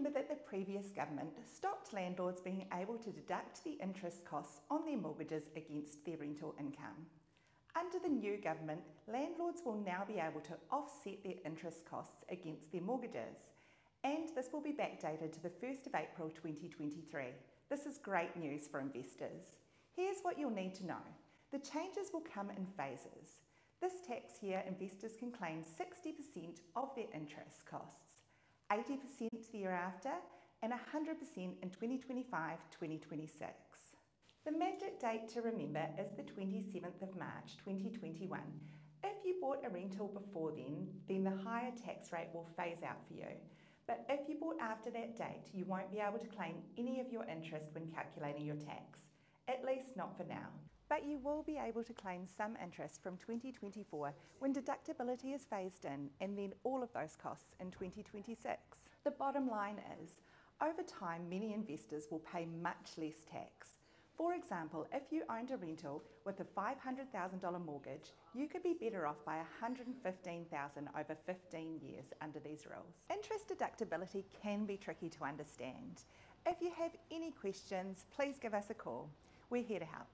remember that the previous government stopped landlords being able to deduct the interest costs on their mortgages against their rental income. Under the new government, landlords will now be able to offset their interest costs against their mortgages, and this will be backdated to the 1st of April 2023. This is great news for investors. Here's what you'll need to know. The changes will come in phases. This tax year, investors can claim 60% of their interest costs, 80% the year after, and 100% in 2025-2026. The magic date to remember is the 27th of March 2021. If you bought a rental before then, then the higher tax rate will phase out for you. But if you bought after that date, you won't be able to claim any of your interest when calculating your tax, at least not for now. But you will be able to claim some interest from 2024 when deductibility is phased in and then all of those costs in 2026. The bottom line is, over time, many investors will pay much less tax. For example, if you owned a rental with a $500,000 mortgage, you could be better off by 115,000 over 15 years under these rules. Interest deductibility can be tricky to understand. If you have any questions, please give us a call. We're here to help.